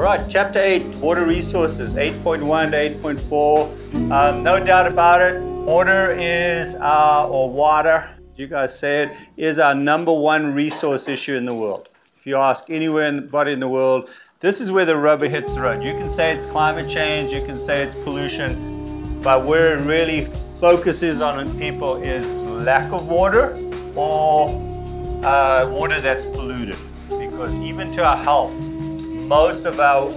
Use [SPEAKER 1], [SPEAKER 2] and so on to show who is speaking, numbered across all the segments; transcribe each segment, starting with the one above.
[SPEAKER 1] All right, chapter 8, water resources, 8.1 to 8.4. Um, no doubt about it, water is our, or water, you guys say it, is our number one resource issue in the world. If you ask anywhere in the world, this is where the rubber hits the road. You can say it's climate change, you can say it's pollution, but where it really focuses on people is lack of water or uh, water that's polluted. Because even to our health, most of our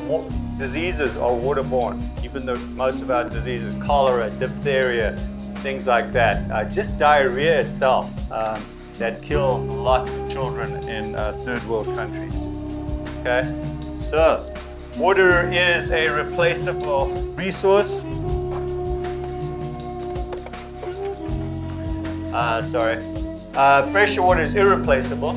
[SPEAKER 1] diseases are waterborne. Even though most of our diseases, cholera, diphtheria, things like that, uh, just diarrhea itself um, that kills lots of children in uh, third world countries. Okay, so water is a replaceable resource. Uh, sorry, uh, fresh water is irreplaceable,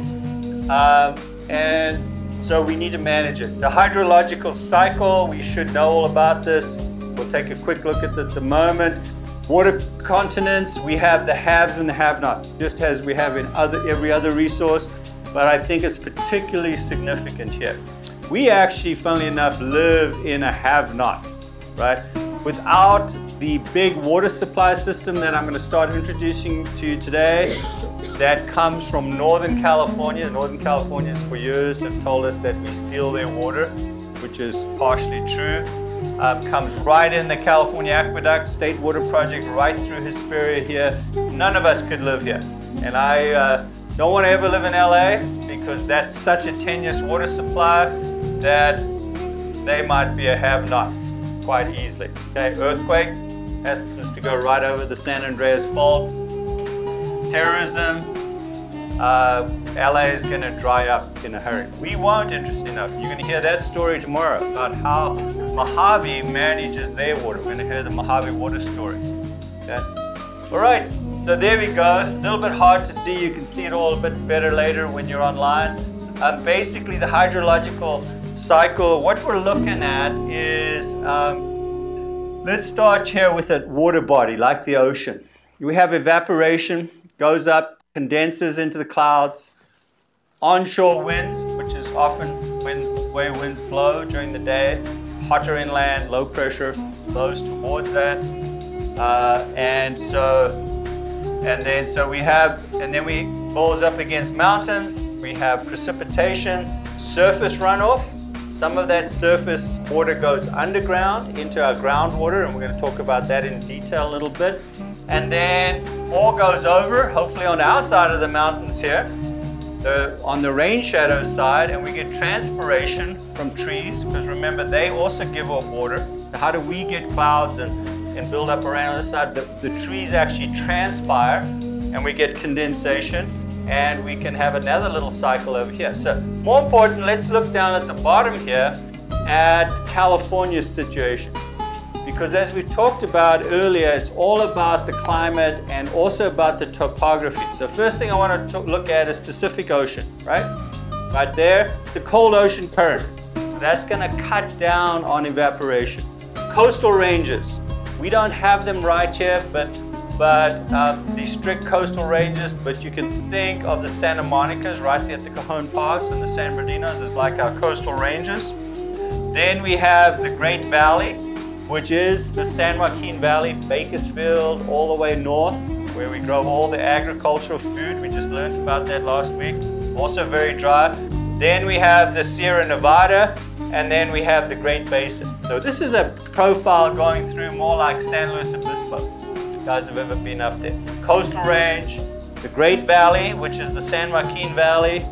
[SPEAKER 1] um, and so we need to manage it. The hydrological cycle, we should know all about this. We'll take a quick look at it at the moment. Water continents, we have the haves and the have-nots, just as we have in other, every other resource, but I think it's particularly significant here. We actually, funnily enough, live in a have-not, right? Without the big water supply system that I'm going to start introducing to you today, that comes from Northern California. Northern Californians for years have told us that we steal their water, which is partially true. Um, comes right in the California Aqueduct State Water Project, right through Hesperia here. None of us could live here. And I uh, don't want to ever live in LA because that's such a tenuous water supply that they might be a have-not quite easily. Okay, earthquake happens to go right over the San Andreas Fault terrorism, uh, LA is going to dry up in a hurry. We won't, interesting enough. You're going to hear that story tomorrow about how Mojave manages their water. We're going to hear the Mojave water story. Okay? All right, so there we go. A little bit hard to see. You can see it all a bit better later when you're online. Uh, basically, the hydrological cycle, what we're looking at is, um, let's start here with a water body like the ocean. We have evaporation, goes up, condenses into the clouds. Onshore winds, which is often when way winds blow during the day, hotter inland, low pressure blows towards that. Uh, and so, and then so we have, and then we blows up against mountains. We have precipitation, surface runoff. Some of that surface water goes underground into our groundwater, and we're going to talk about that in detail a little bit. And then more goes over, hopefully on our side of the mountains here, the, on the rain shadow side, and we get transpiration from trees, because remember, they also give off water. How do we get clouds and, and build up around the side? The, the trees actually transpire, and we get condensation, and we can have another little cycle over here. So more important, let's look down at the bottom here at California's situation. Because as we talked about earlier, it's all about the climate and also about the topography. So first thing I want to look at is Pacific Ocean, right? Right there, the cold ocean current. So that's going to cut down on evaporation. Coastal ranges. We don't have them right here, but but um, these strict coastal ranges, but you can think of the Santa Monica's right there at the Cajon Pass and the San Bernardinos as like our coastal ranges. Then we have the Great Valley, which is the San Joaquin Valley, Bakersfield, all the way north, where we grow all the agricultural food. We just learned about that last week. Also very dry. Then we have the Sierra Nevada, and then we have the Great Basin. So this is a profile going through more like San Luis Obispo. Guys have ever been up there. Coastal Range, the Great Valley, which is the San Joaquin Valley,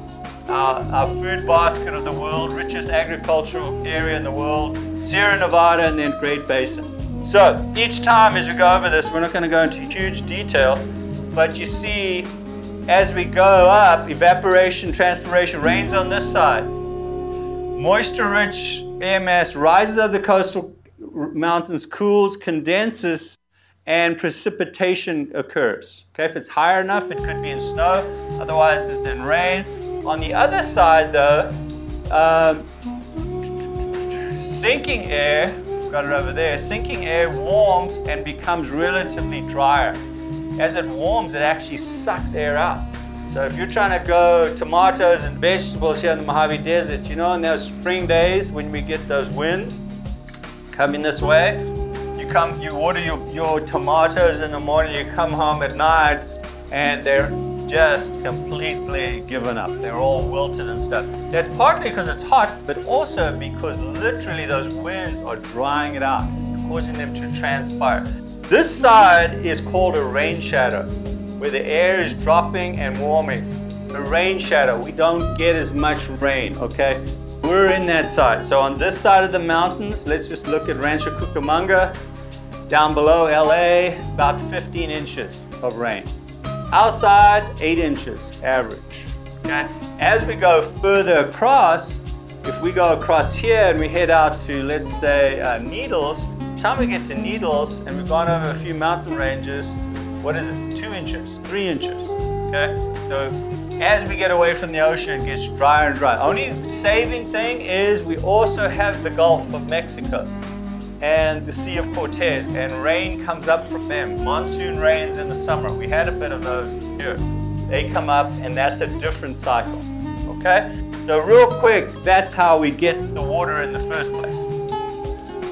[SPEAKER 1] our, our food basket of the world, richest agricultural area in the world, Sierra Nevada, and then Great Basin. So each time as we go over this, we're not going to go into huge detail, but you see as we go up, evaporation, transpiration, rains on this side. Moisture-rich air mass rises over the coastal mountains, cools, condenses, and precipitation occurs. Okay, if it's higher enough, it could be in snow. Otherwise, it's in rain. On the other side, though, um, sinking air, got it over there, sinking air warms and becomes relatively drier. As it warms, it actually sucks air out. So if you're trying to grow tomatoes and vegetables here in the Mojave Desert, you know, in those spring days when we get those winds coming this way, come, you water your, your tomatoes in the morning, you come home at night, and they're just completely given up. They're all wilted and stuff. That's partly because it's hot, but also because literally those winds are drying it out, causing them to transpire. This side is called a rain shadow, where the air is dropping and warming. A rain shadow, we don't get as much rain, okay? We're in that side. So on this side of the mountains, let's just look at Rancho Cucamonga. Down below LA, about 15 inches of rain. Outside, eight inches average. Okay. As we go further across, if we go across here and we head out to, let's say, uh, Needles, time we get to Needles and we've gone over a few mountain ranges, what is it? Two inches, three inches. Okay. So as we get away from the ocean, it gets drier and drier. Only saving thing is we also have the Gulf of Mexico and the Sea of Cortez, and rain comes up from them. Monsoon rains in the summer. We had a bit of those here. They come up, and that's a different cycle. Okay? So, real quick, that's how we get the water in the first place.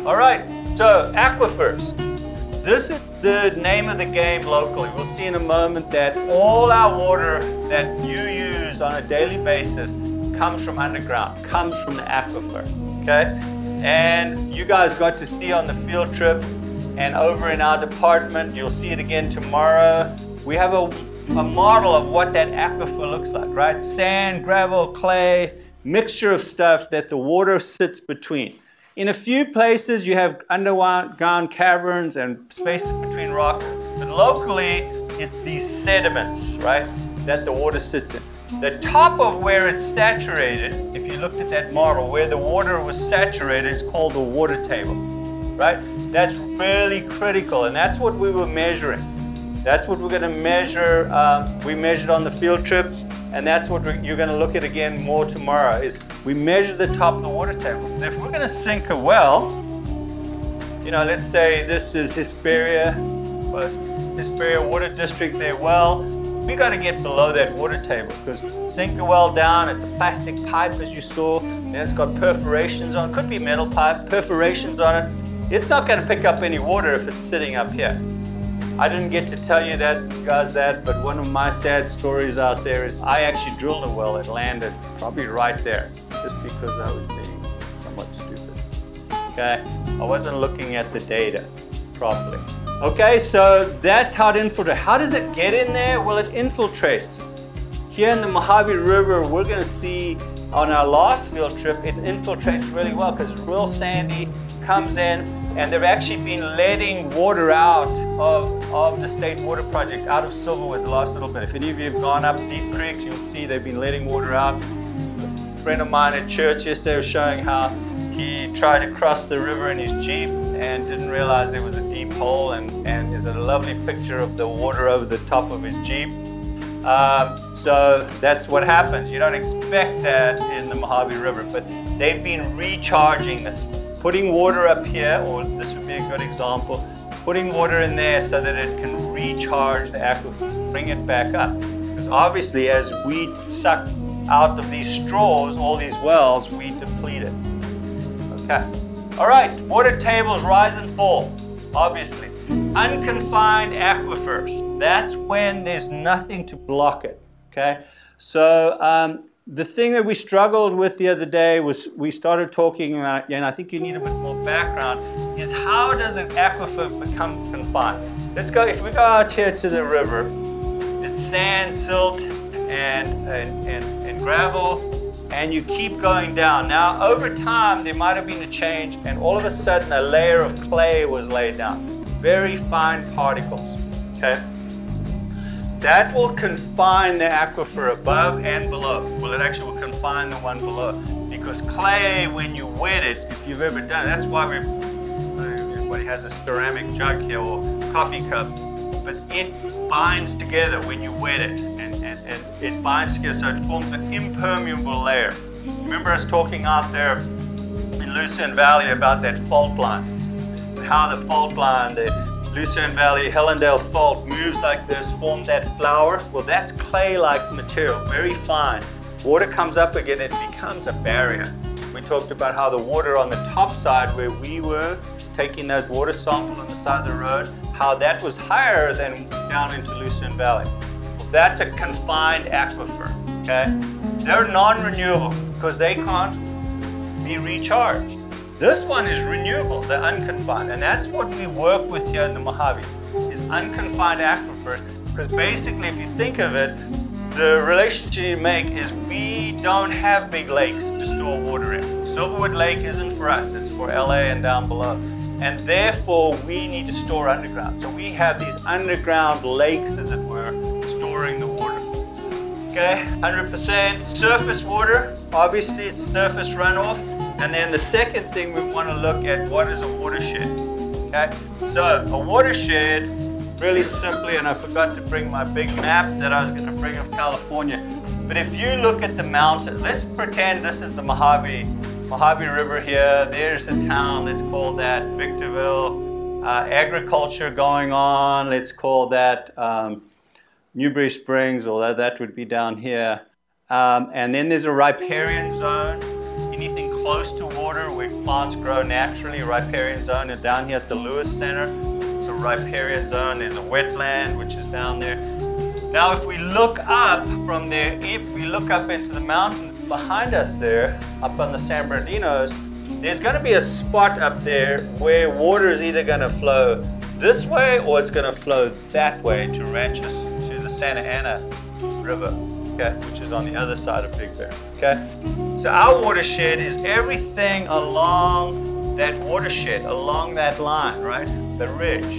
[SPEAKER 1] All right, so aquifers. This is the name of the game locally. We'll see in a moment that all our water that you use on a daily basis comes from underground, comes from the aquifer. Okay? And you guys got to see on the field trip and over in our department, you'll see it again tomorrow. We have a, a model of what that aquifer looks like, right? Sand, gravel, clay, mixture of stuff that the water sits between. In a few places, you have underground caverns and spaces between rocks, but locally, it's these sediments, right, that the water sits in. The top of where it's saturated, if you looked at that model, where the water was saturated is called the water table, right? That's really critical, and that's what we were measuring. That's what we're going to measure. Um, we measured on the field trip, and that's what you're going to look at again more tomorrow. Is we measure the top of the water table. If we're going to sink a well, you know, let's say this is Hesperia, Hesperia Water District, their well we got to get below that water table because sink the well down, it's a plastic pipe as you saw, and it's got perforations on, could be metal pipe, perforations on it. It's not going to pick up any water if it's sitting up here. I didn't get to tell you that, guys, that, but one of my sad stories out there is I actually drilled a well that landed probably right there, just because I was being somewhat stupid. Okay? I wasn't looking at the data properly. Okay, so that's how it infiltrates. How does it get in there? Well, it infiltrates. Here in the Mojave River, we're gonna see on our last field trip, it infiltrates really well because it's real sandy, comes in, and they've actually been letting water out of, of the State Water Project, out of Silverwood the last little bit. If any of you have gone up Deep Creek, you'll see they've been letting water out. A friend of mine at church yesterday was showing how he tried to cross the river in his Jeep and didn't realize there was a deep hole and, and there's a lovely picture of the water over the top of his Jeep. Um, so that's what happens. You don't expect that in the Mojave River, but they've been recharging this. Putting water up here, or this would be a good example, putting water in there so that it can recharge the aquifer, bring it back up. Because obviously as we suck out of these straws, all these wells, we deplete it. Okay. All right, water tables rise and fall, obviously. Unconfined aquifers, that's when there's nothing to block it, okay? So um, the thing that we struggled with the other day was we started talking about, and I think you need a bit more background, is how does an aquifer become confined? Let's go, if we go out here to the river, it's sand, silt, and, and, and, and gravel, and you keep going down. Now, over time, there might have been a change, and all of a sudden, a layer of clay was laid down. Very fine particles, okay? That will confine the aquifer above and below. Well, it actually will confine the one below. Because clay, when you wet it, if you've ever done it, that's why we, everybody has a ceramic jug here or coffee cup, but it binds together when you wet it and it binds together so it forms an impermeable layer. Remember us talking out there in Lucerne Valley about that fault line how the fault line, the, Lucerne Valley, Helendale Fault moves like this, formed that flower. Well, that's clay-like material, very fine. Water comes up again, it becomes a barrier. We talked about how the water on the top side where we were taking that water sample on the side of the road, how that was higher than down into Lucerne Valley. That's a confined aquifer, okay? They're non-renewable because they can't be recharged. This one is renewable, the unconfined, and that's what we work with here in the Mojave, is unconfined aquifers, because basically if you think of it, the relationship you make is we don't have big lakes to store water in. Silverwood Lake isn't for us, it's for LA and down below. And therefore we need to store underground. So we have these underground lakes, as it were, storing the water. Okay, 100% surface water, obviously it's surface runoff. And then the second thing we want to look at, what is a watershed? Okay, so a watershed, really simply, and I forgot to bring my big map that I was going to bring of California. But if you look at the mountain, let's pretend this is the Mojave, Mojave River here. There's a town, let's call that Victorville. Uh, agriculture going on, let's call that um, Newberry Springs, although that, would be down here. Um, and then there's a riparian zone, anything close to water where plants grow naturally, riparian zone. And down here at the Lewis Center, it's a riparian zone. There's a wetland, which is down there. Now, if we look up from there, if we look up into the mountains behind us there, up on the San Bernardinos, there's going to be a spot up there where water is either going to flow this way or it's going to flow that way to Ranchos, to the Santa Ana River, okay, which is on the other side of Big Bear, okay? So our watershed is everything along that watershed, along that line, right? The ridge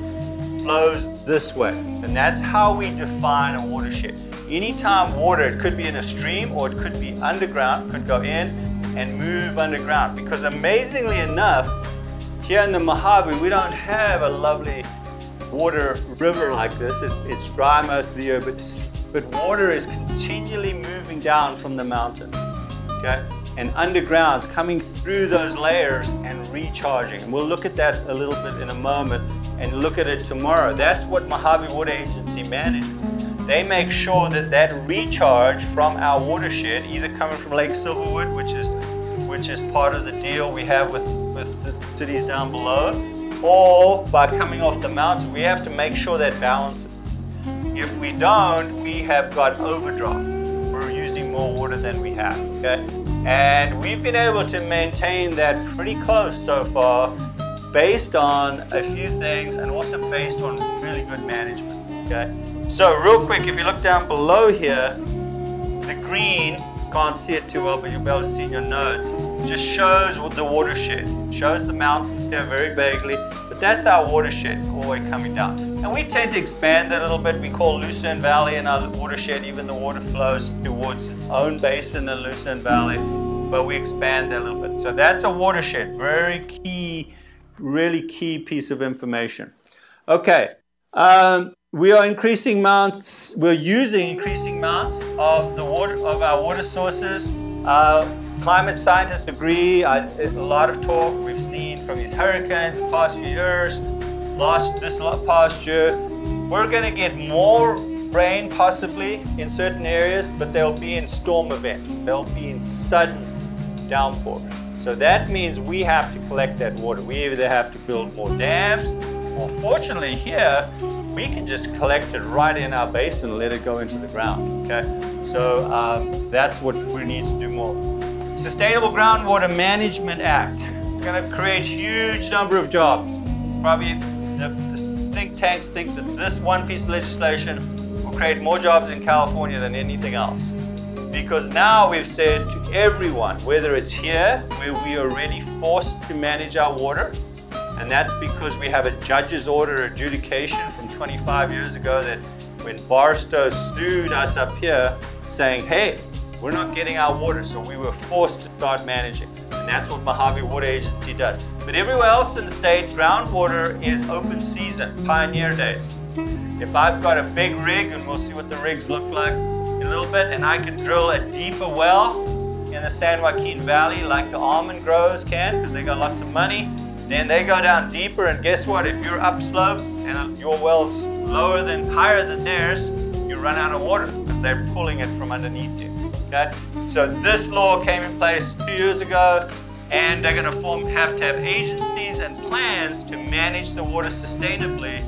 [SPEAKER 1] flows this way. And that's how we define a watershed. Anytime water, it could be in a stream or it could be underground, could go in and move underground. Because amazingly enough, here in the Mojave, we don't have a lovely water river like this. It's, it's dry most of the year, but, but water is continually moving down from the mountains. Okay? And underground's coming through those layers and recharging. And we'll look at that a little bit in a moment and look at it tomorrow. That's what Mojave Water Agency manages. They make sure that that recharge from our watershed, either coming from Lake Silverwood, which is which is part of the deal we have with with the cities down below, or by coming off the mountain, we have to make sure that balances. If we don't, we have got overdraft. We're using more water than we have, okay? And we've been able to maintain that pretty close so far based on a few things and also based on really good management, okay? So real quick, if you look down below here, the green can't see it too well, but you'll be able to see in your notes. Just shows what the watershed, shows the mountain here very vaguely, but that's our watershed all the way coming down. And we tend to expand that a little bit. We call Lucerne Valley and our watershed, even the water flows towards its own basin in Lucerne Valley, but we expand that a little bit. So that's a watershed, very key, really key piece of information. Okay. Um, we are increasing amounts, we're using increasing amounts of the water, of our water sources. Uh, climate scientists agree, uh, a lot of talk we've seen from these hurricanes the past few years, last, this past year. We're gonna get more rain possibly in certain areas, but they'll be in storm events. They'll be in sudden downpour. So that means we have to collect that water. We either have to build more dams, or fortunately here, we can just collect it right in our basin and let it go into the ground, okay? So um, that's what we need to do more. Sustainable Groundwater Management Act. It's gonna create huge number of jobs. Probably the, the think tanks think that this one piece of legislation will create more jobs in California than anything else. Because now we've said to everyone, whether it's here, where we are already forced to manage our water, and that's because we have a judge's order adjudication from 25 years ago that when Barstow sued us up here saying, hey, we're not getting our water, so we were forced to start managing. And that's what Mojave Water Agency does. But everywhere else in the state, groundwater is open season, pioneer days. If I've got a big rig, and we'll see what the rigs look like in a little bit, and I can drill a deeper well in the San Joaquin Valley like the almond growers can, because they got lots of money, then they go down deeper, and guess what? If you're upslope, and your well's lower than, higher than theirs, you run out of water because they're pulling it from underneath you. Okay? So this law came in place two years ago, and they're going to form have to have agencies and plans to manage the water sustainably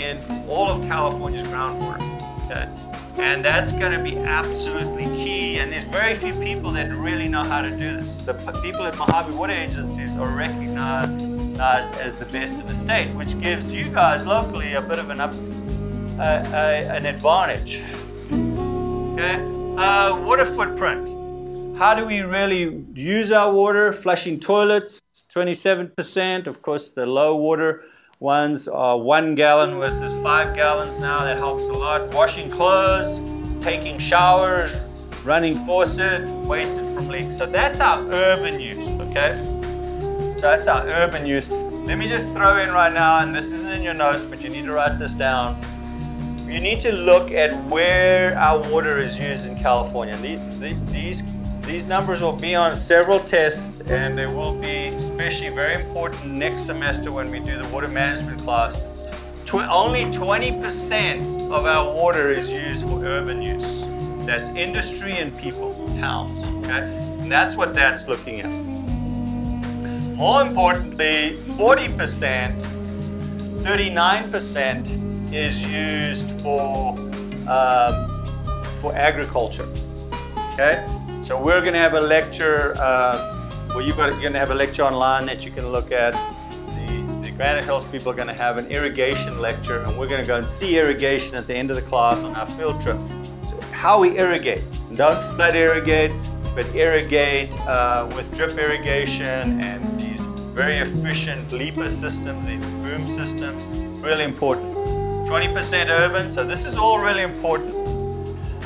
[SPEAKER 1] in all of California's groundwater. Okay? And that's going to be absolutely key. And there's very few people that really know how to do this. The people at Mojave Water Agencies are recognized as the best in the state, which gives you guys locally a bit of an up, uh, uh, an advantage. Okay, uh, water footprint. How do we really use our water? Flushing toilets, 27%. Of course, the low water ones are one gallon versus five gallons now. That helps a lot. Washing clothes, taking showers, running faucet, wasted from leaks. So that's our urban use, okay? So that's our urban use. Let me just throw in right now, and this isn't in your notes, but you need to write this down. You need to look at where our water is used in California. These, these numbers will be on several tests and they will be especially very important next semester when we do the water management class. Tw only 20% of our water is used for urban use. That's industry and people, towns, okay? And that's what that's looking at. More importantly, 40%, 39% is used for, um, for agriculture, okay? So we're going to have a lecture, uh, well, you're going to have a lecture online that you can look at. The, the Granite Hills people are going to have an irrigation lecture, and we're going to go and see irrigation at the end of the class on our field trip. So how we irrigate. Don't flood irrigate, but irrigate uh, with drip irrigation and these very efficient LEPA systems, these boom systems, really important. 20% urban, so this is all really important.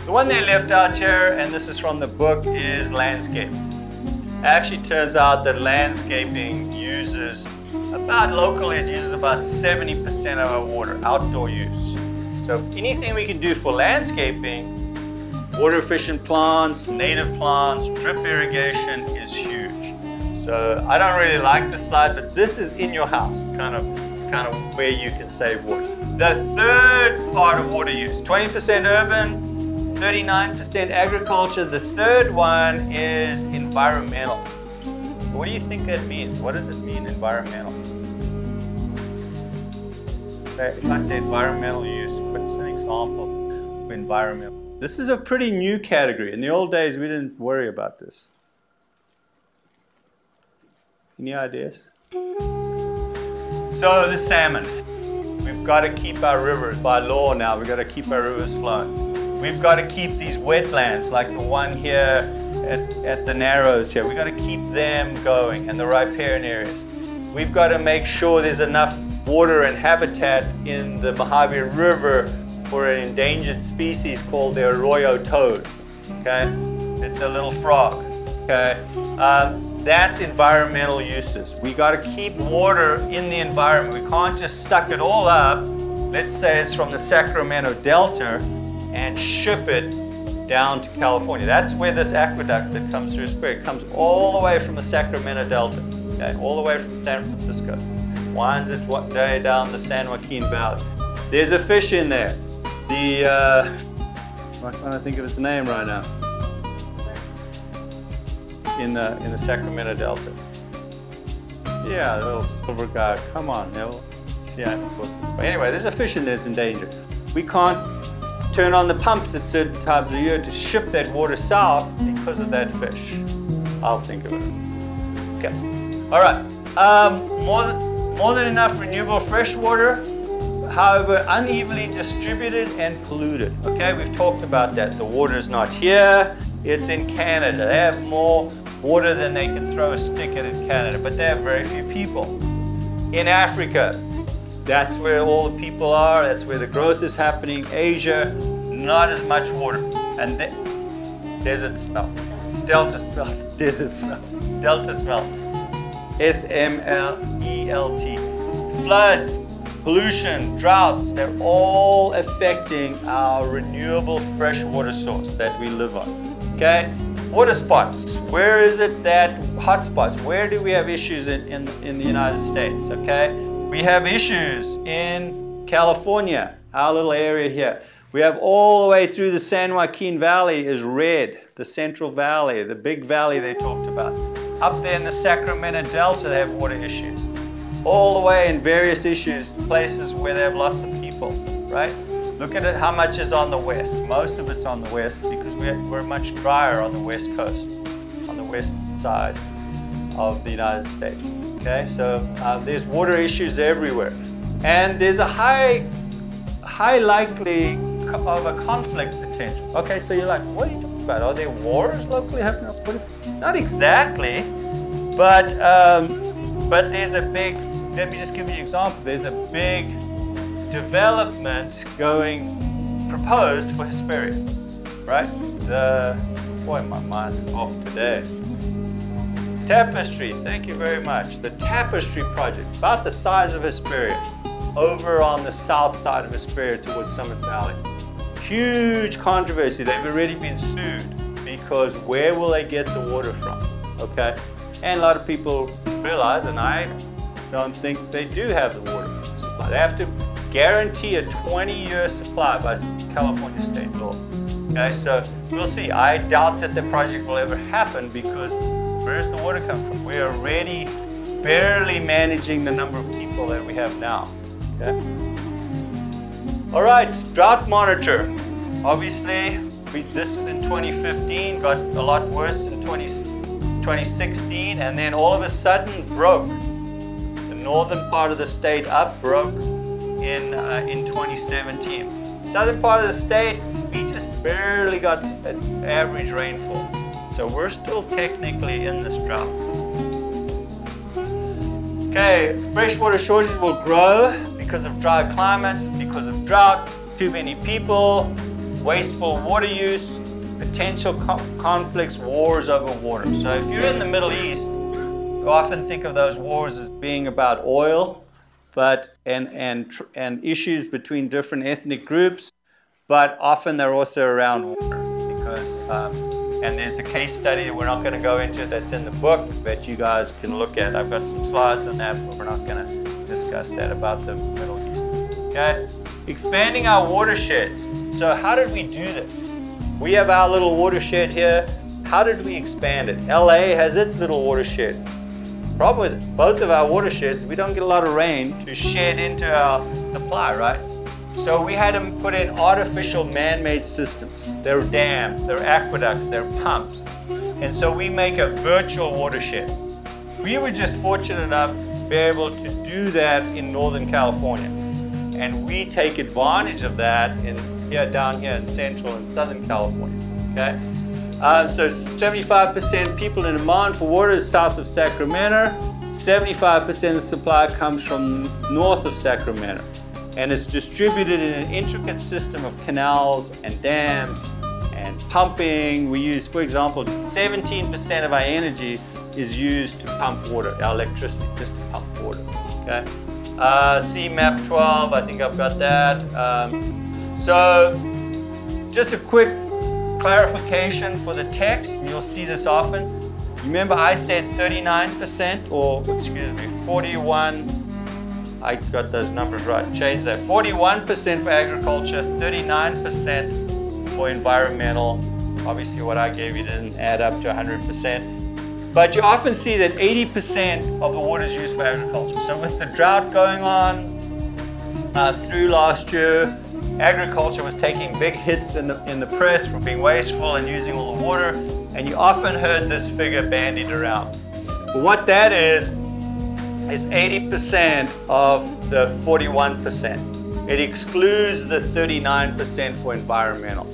[SPEAKER 1] The one they left out here, and this is from the book, is landscape. It actually turns out that landscaping uses about locally it uses about 70% of our water, outdoor use. So if anything we can do for landscaping, water efficient plants, native plants, drip irrigation is huge. So I don't really like this slide, but this is in your house, kind of, kind of where you can save water. The third part of water use, 20% urban, 39% agriculture. The third one is environmental. What do you think that means? What does it mean, environmental? So if I say environmental use, what's an example of environmental? This is a pretty new category. In the old days, we didn't worry about this. Any ideas? So the salmon. We've got to keep our rivers, by law now, we've got to keep our rivers flowing. We've got to keep these wetlands like the one here at, at the Narrows here. We've got to keep them going and the riparian areas. We've got to make sure there's enough water and habitat in the Mojave River for an endangered species called the arroyo toad. Okay, it's a little frog. Okay, um, that's environmental uses. We got to keep water in the environment. We can't just suck it all up. Let's say it's from the Sacramento Delta and ship it down to California. That's where this aqueduct that comes through Spirit comes all the way from the Sacramento Delta, okay, all the way from San Francisco, winds its way down the San Joaquin Valley. There's a fish in there. The, uh, I can't think of its name right now. In the, in the Sacramento Delta. Yeah, the little silver guy. Come on, Neville. Yeah, but anyway, there's a fish in there that's in danger. We can't turn on the pumps at certain times of the year to ship that water south because of that fish. I'll think of it. Okay. All right. Um, more, than, more than enough renewable fresh water, however, unevenly distributed and polluted. Okay, we've talked about that. The water is not here, it's in Canada. They have more water than they can throw a stick at in Canada, but they have very few people. In Africa, that's where all the people are. That's where the growth is happening. Asia, not as much water. And the desert smelt. Delta smelt. Desert smelt. Delta smelt. S-M-L-E-L-T. Floods, pollution, droughts, they're all affecting our renewable fresh water source that we live on. Okay? Water spots. Where is it that hotspots? Where do we have issues in, in, in the United States? Okay? We have issues in California, our little area here. We have all the way through the San Joaquin Valley is red, the Central Valley, the big valley they talked about. Up there in the Sacramento Delta, they have water issues. All the way in various issues, places where they have lots of people, right? Look at it, how much is on the west. Most of it's on the west because we're, we're much drier on the west coast, on the west side of the United States. Okay, so uh, there's water issues everywhere. And there's a high, high likely of a conflict potential. Okay, so you're like, what are you talking about? Are there wars locally happening? Not exactly, but um, but there's a big. Let me just give you an example. There's a big development going proposed for Hesperia, right? The boy, my mind is off today. Tapestry, thank you very much. The Tapestry project, about the size of Hesperia, over on the south side of Hesperia towards Summit Valley. Huge controversy. They've already been sued because where will they get the water from? Okay? And a lot of people realize, and I don't think they do have the water supply. They have to guarantee a 20-year supply by California state law. Okay, so we'll see. I doubt that the project will ever happen because where does the water come from? We're already barely managing the number of people that we have now. Okay? All right, drought monitor. Obviously, we, this was in 2015, got a lot worse in 20, 2016, and then all of a sudden broke. The northern part of the state up broke in, uh, in 2017. Southern part of the state, we just barely got an average rainfall. So we're still technically in this drought. Okay, freshwater shortages will grow because of dry climates, because of drought, too many people, wasteful water use, potential co conflicts, wars over water. So if you're in the Middle East, you often think of those wars as being about oil, but and and and issues between different ethnic groups, but often they're also around water because um, and there's a case study that we're not going to go into that's in the book that you guys can look at. I've got some slides on that, but we're not going to discuss that about the Middle East. Okay? Expanding our watersheds. So how did we do this? We have our little watershed here. How did we expand it? LA has its little watershed. Problem with both of our watersheds, we don't get a lot of rain to shed into our supply, right? So we had them put in artificial man-made systems. They're dams, they're aqueducts, they're pumps. And so we make a virtual watershed. We were just fortunate enough to be able to do that in Northern California. And we take advantage of that in here down here in Central and Southern California. Okay? Uh, so 75% people in demand for water is south of Sacramento. 75% of the supply comes from north of Sacramento and it's distributed in an intricate system of canals and dams and pumping. We use, for example, 17% of our energy is used to pump water, our electricity just to pump water, okay? Uh, map 12, I think I've got that. Um, so just a quick clarification for the text, you'll see this often. Remember I said 39% or excuse me, 41 I got those numbers right. Change that. 41% for agriculture, 39% for environmental. Obviously, what I gave you didn't add up to 100%. But you often see that 80% of the water is used for agriculture. So with the drought going on uh, through last year, agriculture was taking big hits in the, in the press for being wasteful and using all the water. And you often heard this figure bandied around. But what that is, it's 80% of the 41%. It excludes the 39% for environmental.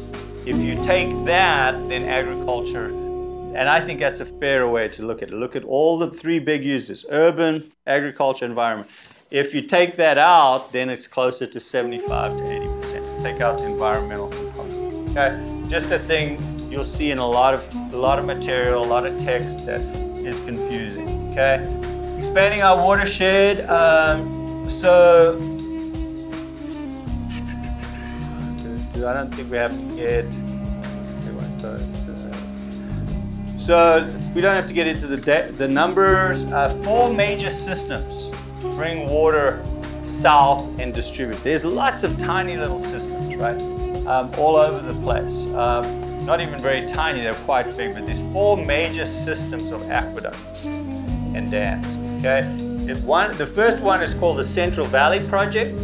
[SPEAKER 1] If you take that, then agriculture, and I think that's a fair way to look at it. Look at all the three big uses, urban, agriculture, environment. If you take that out, then it's closer to 75 to 80%. Take out the environmental component. Okay? Just a thing you'll see in a lot of a lot of material, a lot of text that is confusing. Okay? expanding our watershed. Um, so I don't think we have to get. So we don't have to get into the the numbers. Uh, four major systems bring water south and distribute. There's lots of tiny little systems, right? Um, all over the place. Um, not even very tiny, they're quite big, but there's four major systems of aqueducts and dams, okay? One, the first one is called the Central Valley Project.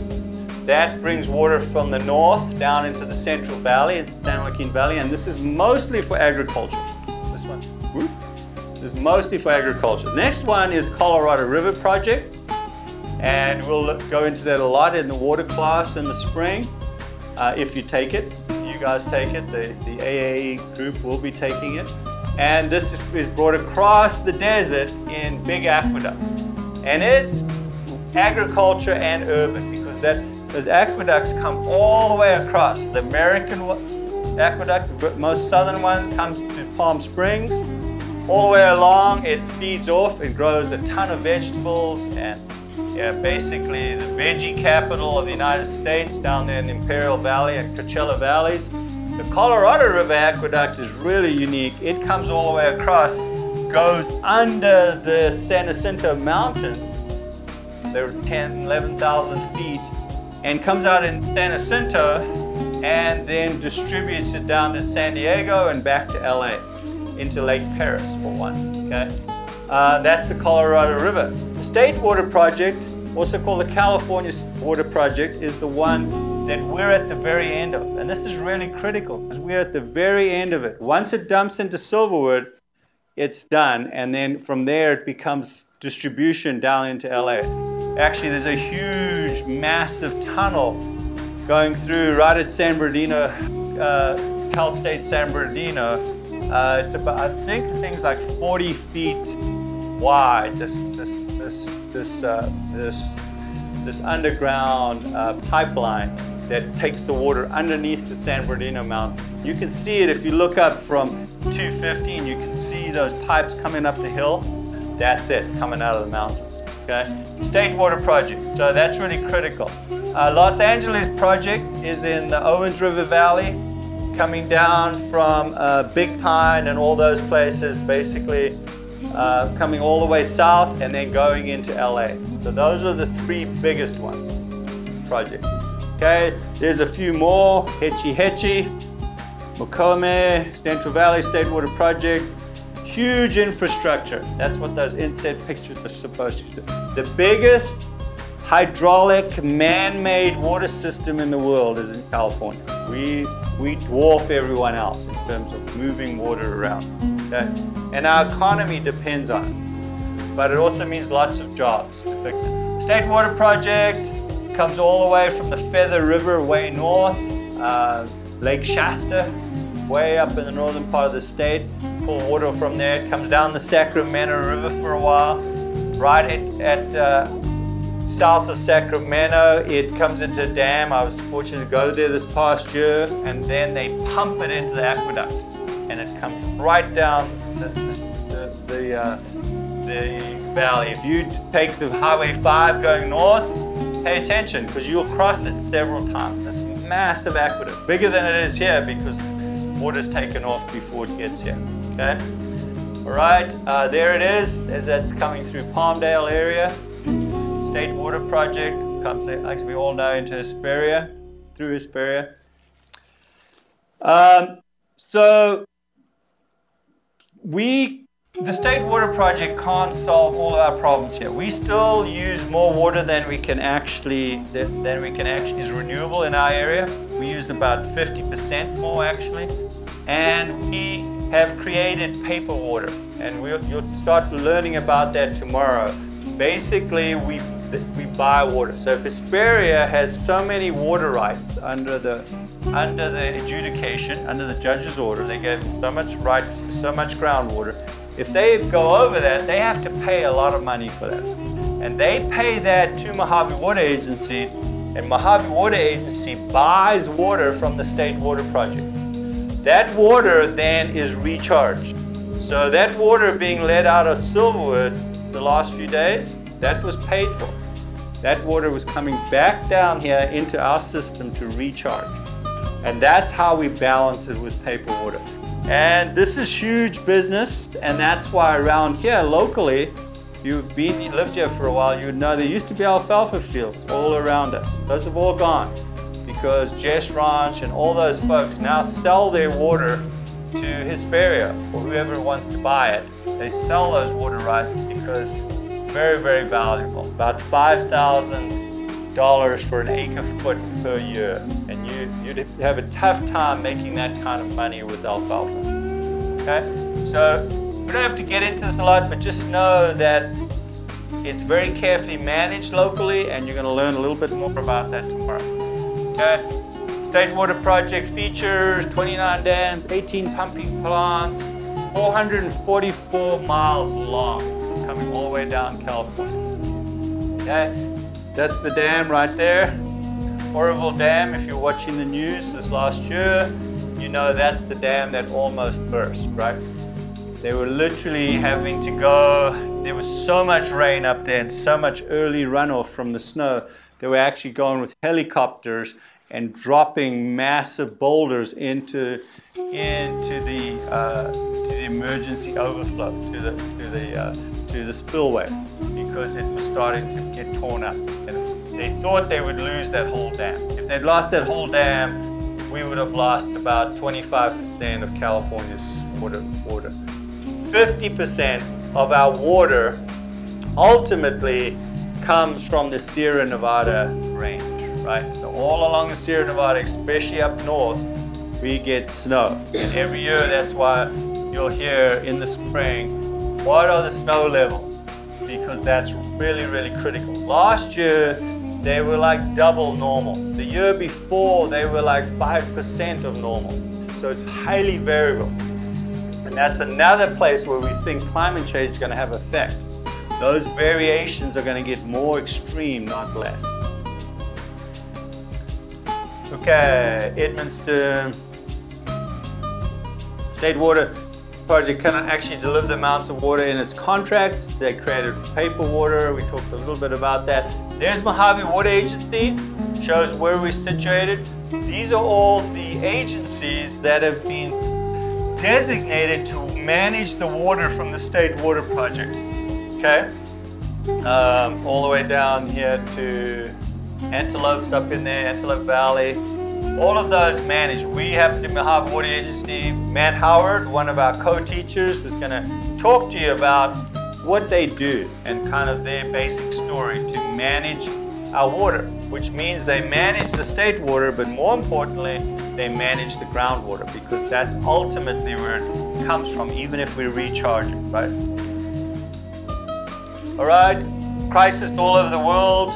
[SPEAKER 1] That brings water from the north down into the Central Valley, San Joaquin Valley, and this is mostly for agriculture. This one, whoop, this is mostly for agriculture. Next one is Colorado River Project, and we'll go into that a lot in the water class in the spring, uh, if you take it. You guys take it, the, the AAE group will be taking it. And this is, is brought across the desert in big aqueducts. And it's agriculture and urban because that those aqueducts come all the way across. The American aqueduct, the most southern one, comes to Palm Springs. All the way along, it feeds off. It grows a ton of vegetables and yeah, basically the veggie capital of the United States down there in the Imperial Valley and Coachella Valleys. The Colorado River Aqueduct is really unique. It comes all the way across, goes under the San Jacinto Mountains. They're 10, 11,000 feet and comes out in San Jacinto and then distributes it down to San Diego and back to LA into Lake Perris for one, okay? Uh, that's the Colorado River. State Water Project, also called the California Water Project, is the one that we're at the very end of. And this is really critical because we're at the very end of it. Once it dumps into Silverwood, it's done. And then from there, it becomes distribution down into LA. Actually, there's a huge, massive tunnel going through right at San Bernardino, uh, Cal State San Bernardino. Uh, it's about, I think, things like 40 feet wide. This, this, this, this, uh, this, this underground uh, pipeline that takes the water underneath the San Bernardino Mountain. You can see it if you look up from 250 and you can see those pipes coming up the hill. That's it, coming out of the mountain. Okay? State Water Project, so that's really critical. Uh, Los Angeles project is in the Owens River Valley, coming down from uh, Big Pine and all those places, basically uh, coming all the way south and then going into LA. So those are the three biggest ones, projects. Okay, there's a few more, Hetchy Hetchy, Mokelumne, Central Valley State Water Project, Huge infrastructure. That's what those inset pictures are supposed to do. The biggest hydraulic man-made water system in the world is in California. We, we dwarf everyone else in terms of moving water around. Okay? And our economy depends on it. But it also means lots of jobs to fix it. State Water Project comes all the way from the Feather River way north, uh, Lake Shasta, way up in the northern part of the state. Pull water from there. It comes down the Sacramento River for a while. Right at, at uh, south of Sacramento, it comes into a dam. I was fortunate to go there this past year, and then they pump it into the aqueduct, comes right down the, the, the, uh, the valley. If you take the Highway 5 going north, pay attention because you'll cross it several times. This massive aqueduct, bigger than it is here because water's taken off before it gets here, okay? All right, uh, there it is as that's coming through Palmdale area. State Water Project comes, as we all know, into Hesperia, through Hesperia. Um, so we, the State Water Project can't solve all of our problems here. We still use more water than we can actually, than we can actually, is renewable in our area. We use about 50% more actually and we have created paper water and we'll, you'll start learning about that tomorrow. Basically, we, we buy water. So if Hesperia has so many water rights under the, under the adjudication, under the judge's order, they gave so much rights, so much groundwater. If they go over that, they have to pay a lot of money for that. And they pay that to Mojave Water Agency, and Mojave Water Agency buys water from the State Water Project. That water then is recharged. So that water being let out of Silverwood the last few days, that was paid for. That water was coming back down here into our system to recharge. And that's how we balance it with paper water. And this is huge business, and that's why around here locally, you've been you lived here for a while, you know there used to be alfalfa fields all around us. Those have all gone because Jess Ranch and all those folks now sell their water to Hesperia or whoever wants to buy it. They sell those water rights because very, very valuable. About five thousand dollars for an acre foot per year, and you you'd have a tough time making that kind of money with alfalfa. Okay, so we don't have to get into this a lot, but just know that it's very carefully managed locally, and you're going to learn a little bit more about that tomorrow. Okay. State Water Project features 29 dams, 18 pumping plants, 444 miles long, coming all the way down California. Okay. That's the dam right there. Oroville Dam, if you're watching the news this last year, you know that's the dam that almost burst, right? They were literally having to go, there was so much rain up there and so much early runoff from the snow. They were actually going with helicopters and dropping massive boulders into, into, the, uh, to the emergency overflow, to the, to, the, uh, to the spillway, because it was starting to get torn up. And they thought they would lose that whole dam. If they'd lost that whole dam, we would have lost about 25% of California's water. water. 50% of our water ultimately comes from the Sierra Nevada range, right? So all along the Sierra Nevada, especially up north, we get snow. And every year, that's why you'll hear in the spring, what are the snow levels? Because that's really, really critical. Last year, they were like double normal. The year before, they were like 5% of normal. So it's highly variable. And that's another place where we think climate change is going to have effect. Those variations are going to get more extreme, not less. Okay, Edmundston State Water Project cannot actually deliver the amounts of water in its contracts. They created paper water. We talked a little bit about that. There's Mojave Water Agency, shows where we're situated. These are all the agencies that have been designated to manage the water from the State Water Project. Okay? Um, all the way down here to Antelopes up in there, Antelope Valley. All of those managed. We happen to have Water Agency. Matt Howard, one of our co-teachers, was going to talk to you about what they do and kind of their basic story to manage our water, which means they manage the state water, but more importantly, they manage the groundwater because that's ultimately where it comes from, even if we recharge it, right? All right, crisis all over the world.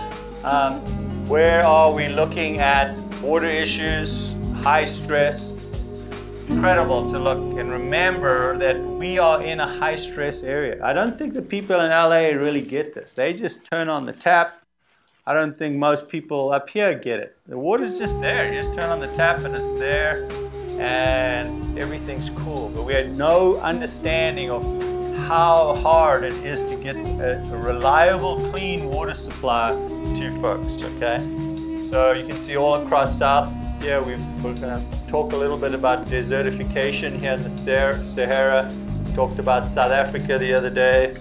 [SPEAKER 1] Um, where are we looking at water issues, high stress? Incredible to look and remember that we are in a high stress area. I don't think the people in LA really get this. They just turn on the tap, I don't think most people up here get it. The water's just there. You just turn on the tap and it's there and everything's cool. But we had no understanding of how hard it is to get a, a reliable, clean water supply to folks, okay? So you can see all across South here, we are going to talk a little bit about desertification here in the Sahara. We talked about South Africa the other day.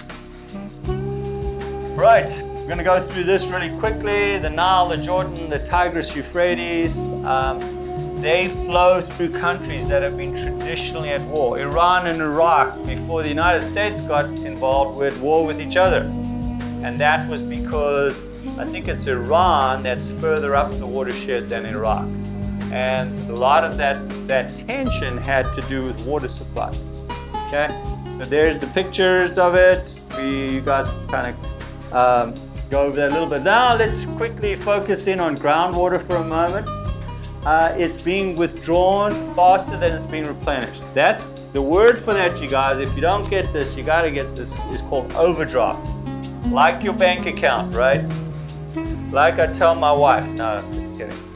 [SPEAKER 1] Right. We're going to go through this really quickly. The Nile, the Jordan, the Tigris, Euphrates, um, they flow through countries that have been traditionally at war. Iran and Iraq, before the United States got involved, were at war with each other. And that was because I think it's Iran that's further up the watershed than Iraq. And a lot of that, that tension had to do with water supply. Okay, so there's the pictures of it. We, you guys kind of um, go over that a little bit. Now let's quickly focus in on groundwater for a moment. Uh, it's being withdrawn faster than it's being replenished. That's the word for that, you guys. If you don't get this, you got to get this. It's called overdraft. Like your bank account, right? Like I tell my wife. No, kidding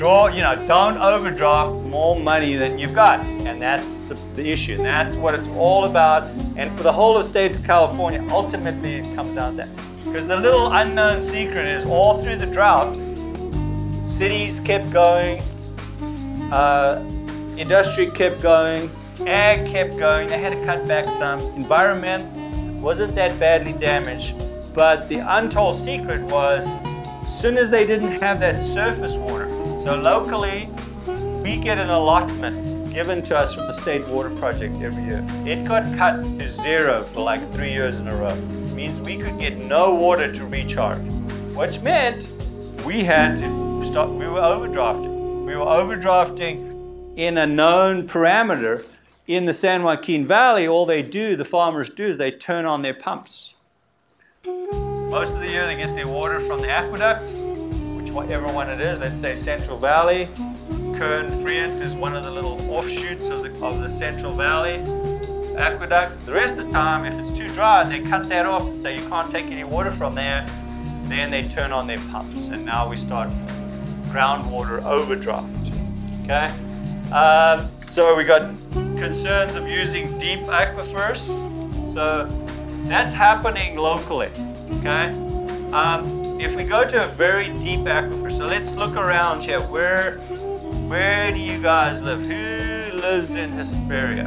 [SPEAKER 1] draw, you know, don't overdraft more money than you've got. And that's the, the issue. And that's what it's all about. And for the whole of state of California, ultimately it comes down to that. Because the little unknown secret is all through the drought, cities kept going, uh, industry kept going, ag kept going. They had to cut back some. Environment, wasn't that badly damaged. But the untold secret was, as soon as they didn't have that surface water, so locally, we get an allotment given to us from the State Water Project every year. It got cut to zero for like three years in a row. It means we could get no water to recharge, which meant we had to stop, we were overdrafting. We were overdrafting in a known parameter in the San Joaquin Valley, all they do, the farmers do, is they turn on their pumps. Most of the year they get their water from the aqueduct, whichever one it is, let's say Central Valley. Kern Friant is one of the little offshoots of the, of the Central Valley aqueduct. The rest of the time, if it's too dry, they cut that off and say you can't take any water from there. Then they turn on their pumps, and now we start groundwater overdraft. Okay? Um, so we got concerns of using deep aquifers. So that's happening locally, okay? Um, if we go to a very deep aquifer, so let's look around here. Where, where do you guys live? Who lives in Hesperia?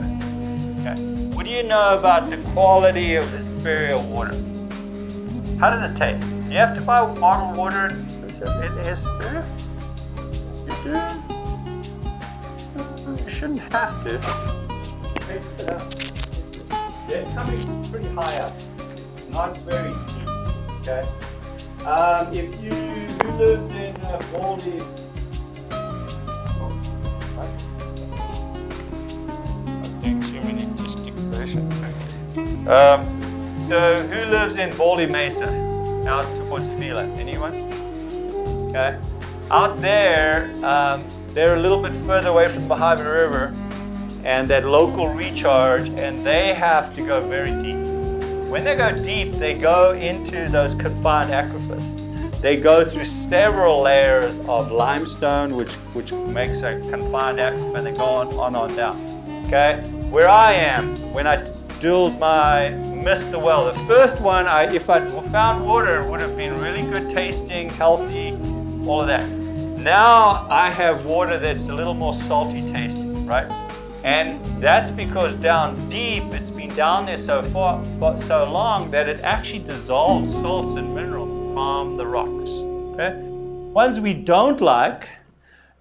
[SPEAKER 1] Okay. What do you know about the quality of Hesperia water? How does it taste? You have to buy bottled water in Hesperia? You do? You shouldn't have to. It's coming pretty high up, not very deep. Okay. Um, if you who lives in uh, Baldy, I'm doing too many. Um, so who lives in Baldy Mesa, out towards Fila? Anyone? Okay. Out there, um, they're a little bit further away from the River and that local recharge, and they have to go very deep. When they go deep, they go into those confined aquifers. They go through several layers of limestone, which, which makes a confined aquifer, and they go on, on, on down. Okay? Where I am, when I drilled my, missed the well, the first one, I, if I found water, it would have been really good tasting, healthy, all of that. Now I have water that's a little more salty tasting, right? And that's because down deep, it's been down there so far, so long that it actually dissolves salts and minerals from the rocks. Okay? Ones we don't like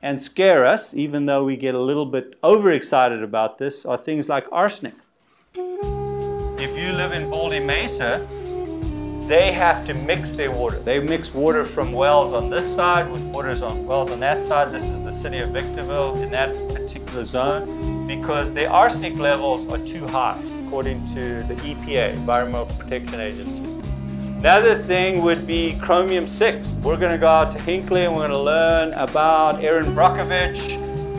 [SPEAKER 1] and scare us, even though we get a little bit overexcited about this, are things like arsenic. If you live in Baldy Mesa, they have to mix their water. They mix water from wells on this side with waters on wells on that side. This is the city of Victorville in that particular zone because the arsenic levels are too high according to the EPA, Environmental Protection Agency. Another thing would be chromium 6. We're going to go out to Hinkley and we're going to learn about Erin Brockovich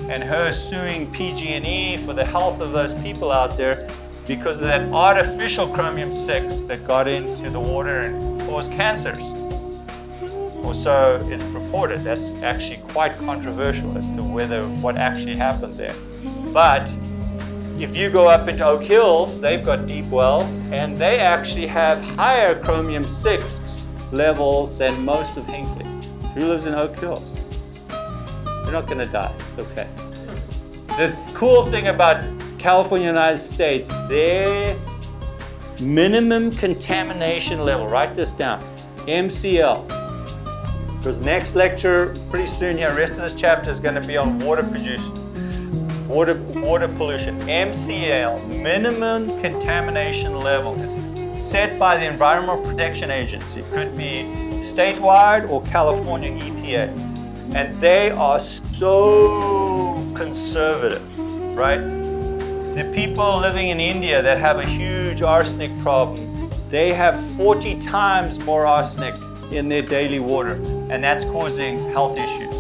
[SPEAKER 1] and her suing PG&E for the health of those people out there because of that artificial chromium 6 that got into the water and caused cancers. Or so it's purported. That's actually quite controversial as to whether what actually happened there. But if you go up into Oak Hills, they've got deep wells and they actually have higher chromium 6 levels than most of Hinkley. Who lives in Oak Hills? You're not going to die. Okay. The cool thing about California, United States, their minimum contamination level, write this down, MCL. Because next lecture, pretty soon here, rest of this chapter is going to be on water pollution. Water, water pollution, MCL, minimum contamination level, is set by the Environmental Protection Agency. It could be statewide or California EPA. And they are so conservative, right? The people living in India that have a huge arsenic problem, they have 40 times more arsenic in their daily water, and that's causing health issues.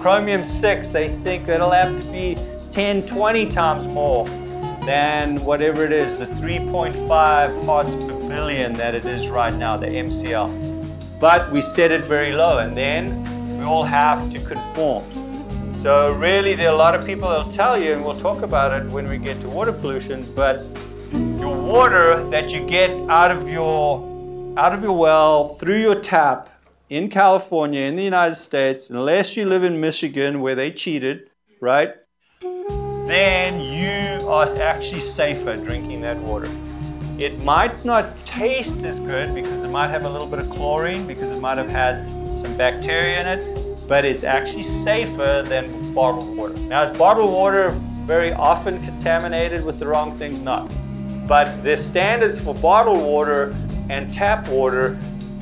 [SPEAKER 1] Chromium 6, they think it'll have to be 10, 20 times more than whatever it is, the 3.5 parts per billion that it is right now, the MCL. But we set it very low, and then we all have to conform. So really, there are a lot of people that'll tell you, and we'll talk about it when we get to water pollution, but your water that you get out of your out of your well through your tap in California, in the United States, unless you live in Michigan where they cheated, right? Then you are actually safer drinking that water. It might not taste as good because it might have a little bit of chlorine because it might have had some bacteria in it, but it's actually safer than bottled water. Now, is bottled water very often contaminated with the wrong things? Not. But the standards for bottled water and tap water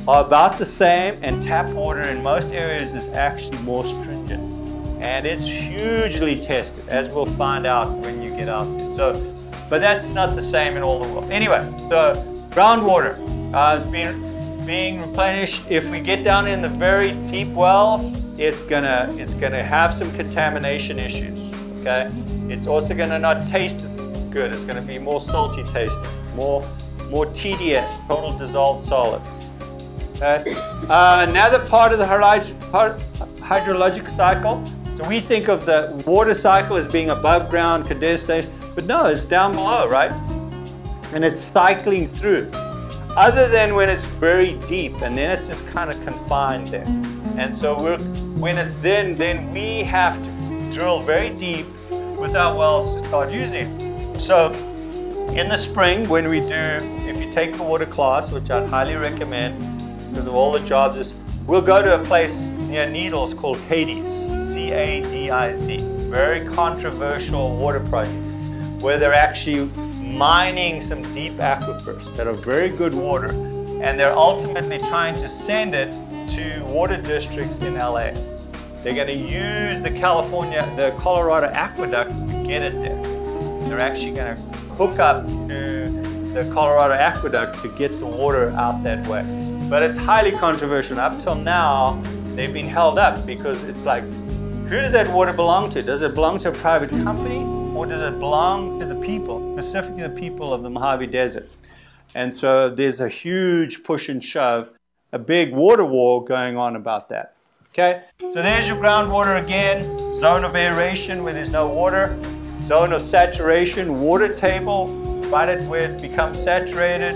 [SPEAKER 1] are about the same, and tap water in most areas is actually more stringent. And it's hugely tested, as we'll find out when you get out there. So, but that's not the same in all the world. Anyway, so groundwater uh, is being, being replenished. If we get down in the very deep wells, it's gonna, it's gonna have some contamination issues, okay? It's also gonna not taste as good. It's gonna be more salty tasting, more, more TDS, total dissolved solids. Okay. Uh, another part of the hydrologic cycle, so we think of the water cycle as being above ground condensation, but no, it's down below, right? And it's cycling through. Other than when it's very deep, and then it's just kind of confined there. And so we're, when it's then, then we have to drill very deep with our wells to start using. So in the spring, when we do, if you take the water class, which I'd highly recommend, because of all the jobs. We'll go to a place near Needles called Cadiz, C-A-D-I-Z. Very controversial water project where they're actually mining some deep aquifers that are very good water and they're ultimately trying to send it to water districts in LA. They're going to use the California, the Colorado aqueduct to get it there. They're actually going to hook up to the Colorado aqueduct to get the water out that way. But it's highly controversial. Up till now, they've been held up because it's like, who does that water belong to? Does it belong to a private company or does it belong to the people, specifically the people of the Mojave Desert? And so there's a huge push and shove, a big water war going on about that. Okay, so there's your groundwater again, zone of aeration where there's no water, zone of saturation, water table, right at where it becomes saturated,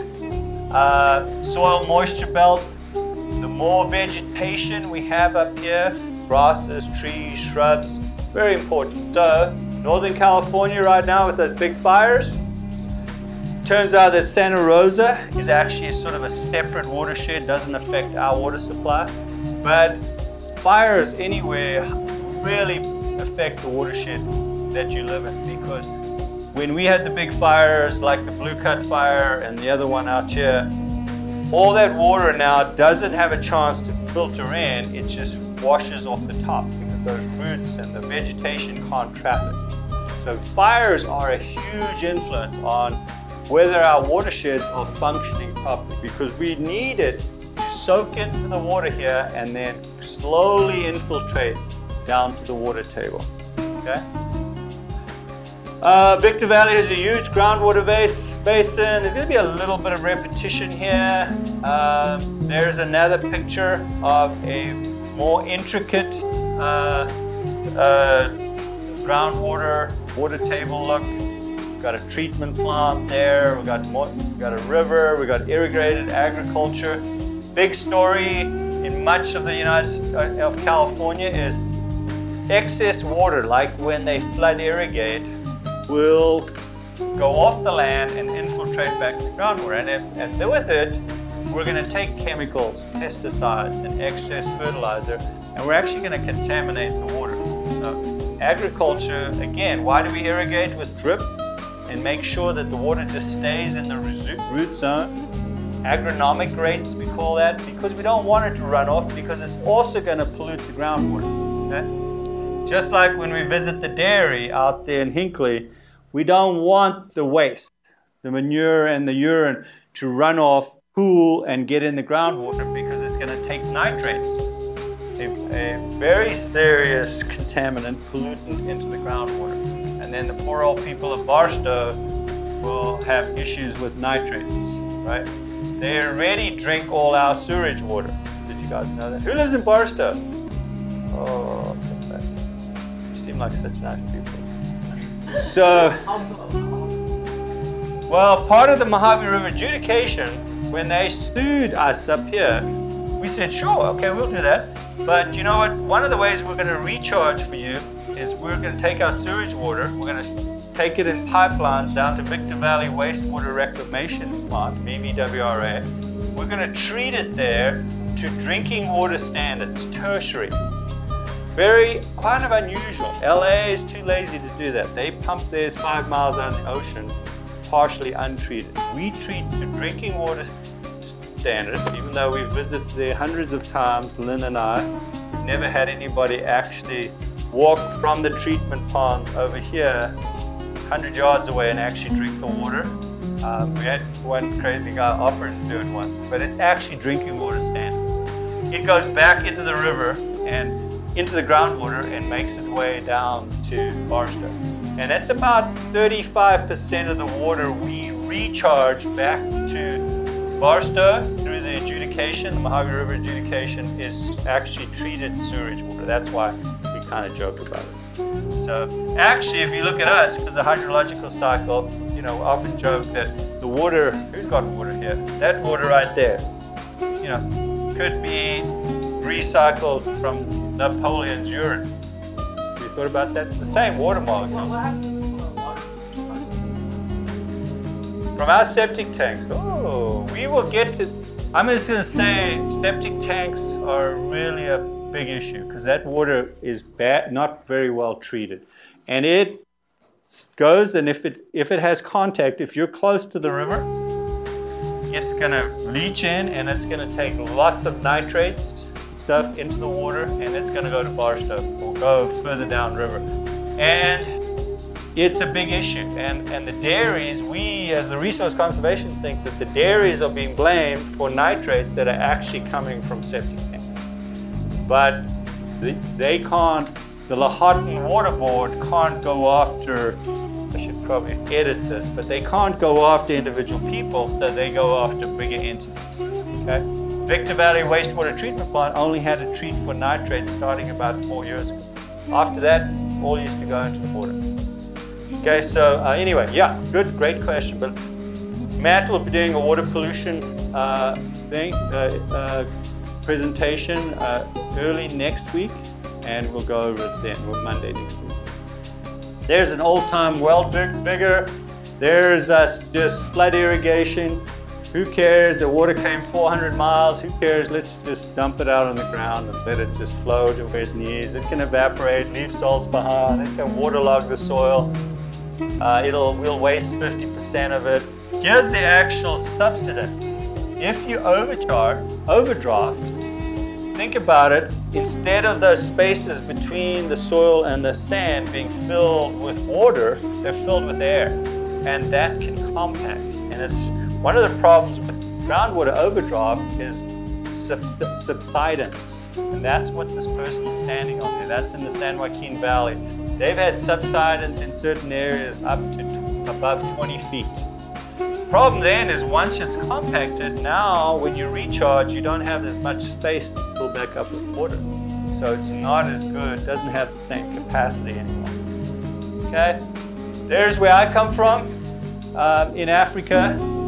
[SPEAKER 1] uh, soil moisture belt, the more vegetation we have up here, grasses, trees, shrubs, very important. So, Northern California right now with those big fires, turns out that Santa Rosa is actually a sort of a separate watershed, doesn't affect our water supply, but fires anywhere really affect the watershed that you live in because when we had the big fires like the Blue Cut fire and the other one out here, all that water now doesn't have a chance to filter in, it just washes off the top because those roots and the vegetation can't trap it. So fires are a huge influence on whether our watersheds are functioning properly because we need it to soak into the water here and then slowly infiltrate down to the water table. Okay? Uh, Victor Valley has a huge groundwater base, basin. There's going to be a little bit of repetition here. Um, there's another picture of a more intricate uh, uh, groundwater water table look. We've got a treatment plant there. We've got, more, we've got a river. We've got irrigated agriculture. Big story in much of the United uh, of California is excess water, like when they flood irrigate will go off the land and infiltrate back the groundwater. And, if, and with it, we're going to take chemicals, pesticides, and excess fertilizer, and we're actually going to contaminate the water. So agriculture, again, why do we irrigate with drip? And make sure that the water just stays in the root zone. Agronomic rates, we call that, because we don't want it to run off because it's also going to pollute the groundwater. Okay? Just like when we visit the dairy out there in Hinkley, we don't want the waste, the manure and the urine to run off, pool, and get in the groundwater because it's going to take nitrates, a, a very serious contaminant, pollutant into the groundwater. And then the poor old people of Barstow will have issues with nitrates, right? They already drink all our sewage water. Did you guys know that? Who lives in Barstow? Oh, you seem like such nice people. So, well, part of the Mojave River adjudication, when they sued us up here, we said, sure, okay, we'll do that. But you know what? One of the ways we're going to recharge for you is we're going to take our sewage water, we're going to take it in pipelines down to Victor Valley Wastewater Reclamation Plant, VVWRA. We're going to treat it there to drinking water standards, tertiary. Very kind of unusual. LA is too lazy to do that. They pump theirs five miles out in the ocean, partially untreated. We treat to drinking water standards, even though we've visited there hundreds of times, Lynn and I, never had anybody actually walk from the treatment pond over here 100 yards away and actually drink the water. Um, we had one crazy guy offer to do it once, but it's actually drinking water standard. It goes back into the river and into the groundwater and makes its way down to Barstow. And that's about 35% of the water we recharge back to Barstow through the adjudication, the Mojave River adjudication is actually treated sewage water. That's why we kind of joke about it. So actually, if you look at us, because the hydrological cycle, you know, often joke that the water, who's got water here? That water right there, you know, could be recycled from Napoleon's urine. Have you thought about that? It's the same water molecule. From our septic tanks. Oh, we will get to. I'm just going to say septic tanks are really a big issue because that water is bad, not very well treated. And it goes, and if it, if it has contact, if you're close to the river, it's going to leach in and it's going to take lots of nitrates stuff into the water and it's going to go to Barstow or go further downriver. And it's a big issue. And, and the dairies, we as the resource conservation think that the dairies are being blamed for nitrates that are actually coming from septic tanks. But they, they can't, the Lahontan Water Board can't go after, I should probably edit this, but they can't go after individual people, so they go after bigger entities. Okay? Victor Valley Wastewater Treatment Plant only had to treat for nitrates starting about four years ago. After that, all used to go into the water. Okay, so uh, anyway, yeah, good, great question. But Matt will be doing a water pollution uh, thing, uh, uh presentation uh, early next week, and we'll go over it then, well, Monday next week. There's an old-time well digger. There's uh, just flood irrigation. Who cares? The water came 400 miles. Who cares? Let's just dump it out on the ground and let it just flow to where it needs. It can evaporate, leave salts behind. It can waterlog the soil. Uh, it'll we'll waste 50% of it. Here's the actual subsidence. If you overcharge, overdraft, think about it. Instead of those spaces between the soil and the sand being filled with water, they're filled with air, and that can compact. And it's one of the problems with groundwater overdraft is subsidence, and that's what this person's standing on there. That's in the San Joaquin Valley. They've had subsidence in certain areas up to above 20 feet. Problem then is once it's compacted, now when you recharge, you don't have as much space to fill back up with water. So it's not as good, doesn't have the same capacity anymore. Okay, there's where I come from um, in Africa.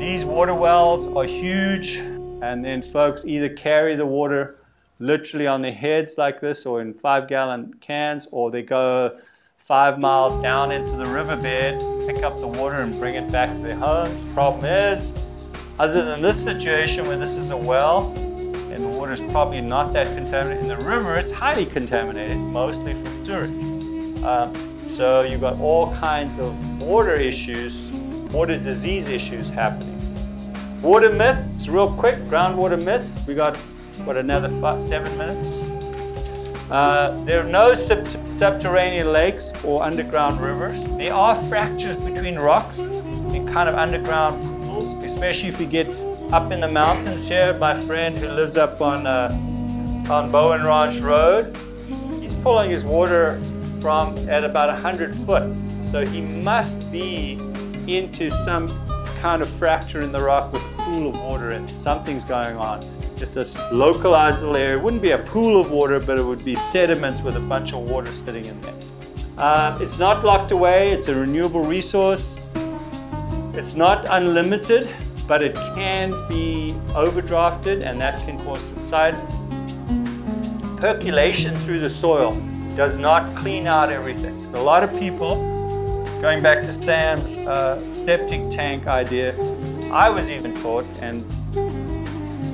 [SPEAKER 1] These water wells are huge, and then folks either carry the water literally on their heads like this or in five gallon cans or they go five miles down into the riverbed, pick up the water and bring it back to their homes. Problem is, other than this situation where this is a well and the water is probably not that contaminated, in the river it's highly contaminated, mostly from sewage. Um, so you've got all kinds of water issues, water disease issues happening. Water myths, real quick, groundwater myths. We got what, another five, seven minutes? Uh, there are no sub subterranean lakes or underground rivers. There are fractures between rocks in kind of underground pools, especially if you get up in the mountains here. My friend who lives up on, uh, on Bowen Ranch Road, he's pulling his water from at about 100 foot. So he must be into some kind of fracture in the rock with pool of water and something's going on just a localized little area. It wouldn't be a pool of water, but it would be sediments with a bunch of water sitting in there. Uh, it's not locked away. It's a renewable resource. It's not unlimited, but it can be overdrafted, and that can cause subsidence. Percolation through the soil does not clean out everything. A lot of people, going back to Sam's uh, septic tank idea, I was even taught and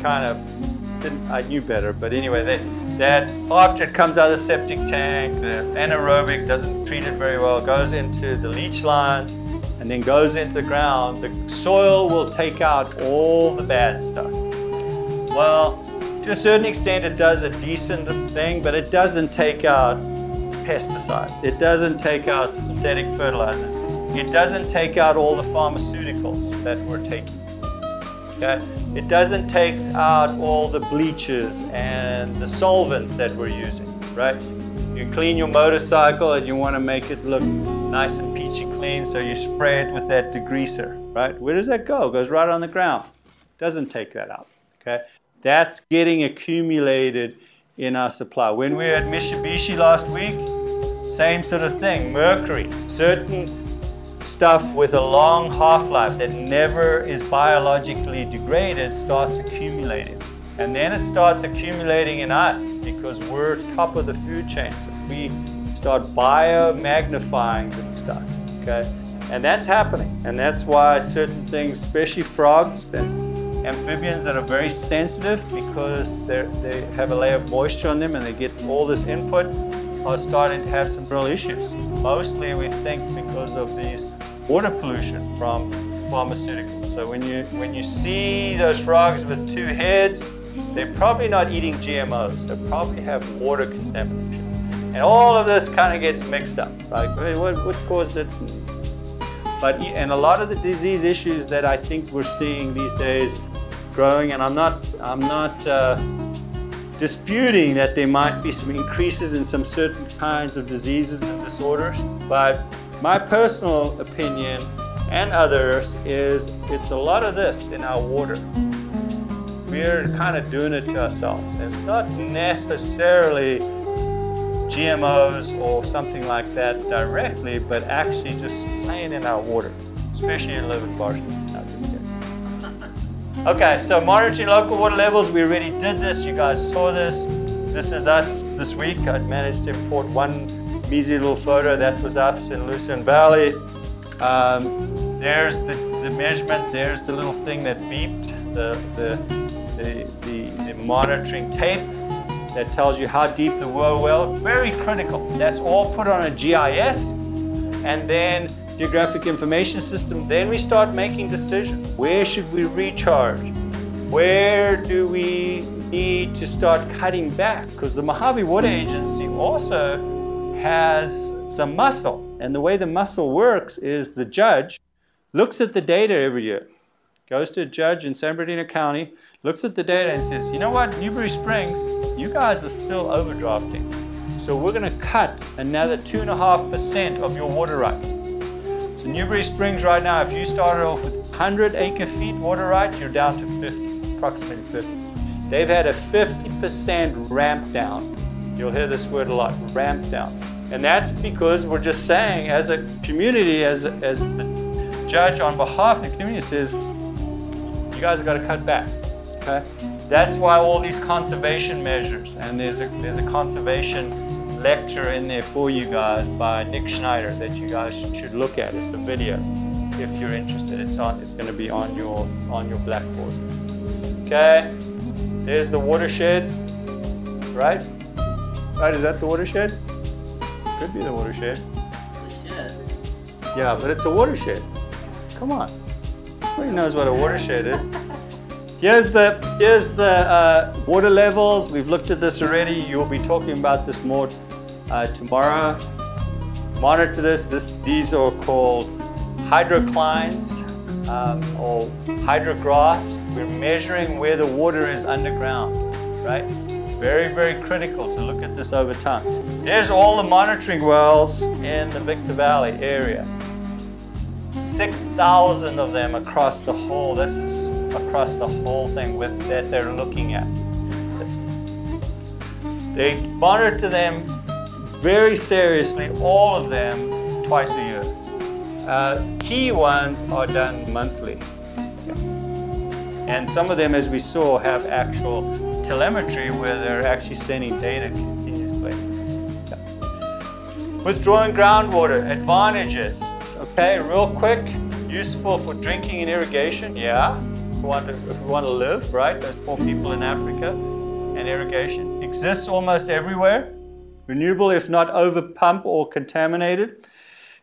[SPEAKER 1] kind of didn't, I knew better, but anyway, that, that after it comes out of the septic tank, the anaerobic doesn't treat it very well, goes into the leach lines, and then goes into the ground, the soil will take out all the bad stuff. Well, to a certain extent, it does a decent thing, but it doesn't take out pesticides. It doesn't take out synthetic fertilizers. It doesn't take out all the pharmaceuticals that we're taking. Okay? It doesn't take out all the bleaches and the solvents that we're using, right? You clean your motorcycle and you want to make it look nice and peachy clean, so you spray it with that degreaser, right? Where does that go? It goes right on the ground. It Doesn't take that out, okay? That's getting accumulated in our supply. When we were at Mitsubishi last week, same sort of thing. Mercury, certain stuff with a long half-life that never is biologically degraded starts accumulating. And then it starts accumulating in us because we're top of the food chain. So we start bio-magnifying the stuff, okay? And that's happening. And that's why certain things, especially frogs and amphibians that are very sensitive because they have a layer of moisture on them and they get all this input, are starting to have some real issues. Mostly we think because of these water pollution from pharmaceuticals. So when you, when you see those frogs with two heads, they're probably not eating GMOs. They probably have water contamination. And all of this kind of gets mixed up. Like, what, what caused it? But, and a lot of the disease issues that I think we're seeing these days growing, and I'm not, I'm not uh, disputing that there might be some increases in some certain kinds of diseases and disorders, but my personal opinion and others is it's a lot of this in our water. We're kind of doing it to ourselves. It's not necessarily GMOs or something like that directly, but actually just playing in our water, especially in Livet Bars. Okay, so monitoring local water levels, we already did this. You guys saw this. This is us this week. I'd managed to import one measly little photo. That was us in Lucerne Valley. Um, there's the, the measurement. There's the little thing that beeped, the, the, the, the, the monitoring tape that tells you how deep the well well. Very critical. That's all put on a GIS. And then geographic information system, then we start making decisions. Where should we recharge? Where do we need to start cutting back? Because the Mojave Water Agency also has some muscle. And the way the muscle works is the judge looks at the data every year, goes to a judge in San Bernardino County, looks at the data and says, you know what, Newberry Springs, you guys are still overdrafting. So we're going to cut another 2.5% of your water rights. So Newberry Springs right now, if you started off with 100 acre feet water right, you're down to 50, approximately 50. They've had a 50% ramp down. You'll hear this word a lot, ramp down. And that's because we're just saying as a community, as, as the judge on behalf of the community says, you guys have got to cut back, okay? That's why all these conservation measures, and there's a, there's a conservation lecture in there for you guys by Nick Schneider that you guys should look at. It's a video if you're interested. It's on. It's going to be on your on your blackboard. Okay. There's the watershed. Right. Right. Is that the watershed? Could be the watershed. Yeah, but it's a watershed. Come on. Everybody knows what a watershed is. Here's the, here's the uh, water levels. We've looked at this already. You'll be talking about this more uh, tomorrow. Monitor this. this. These are called hydroclines um, or hydrographs. We're measuring where the water is underground, right? Very, very critical to look at this over time. There's all the monitoring wells in the Victor Valley area. 6,000 of them across the whole, this is across the whole thing with that they're looking at. They monitor them very seriously, all of them, twice a year. Uh, key ones are done monthly. And some of them, as we saw, have actual telemetry where they're actually sending data continuously. Withdrawing groundwater, advantages. Okay, real quick, useful for drinking and irrigation, yeah. If we want to, if we want to live, right? There's poor people in Africa and irrigation. Exists almost everywhere. Renewable if not over pump or contaminated.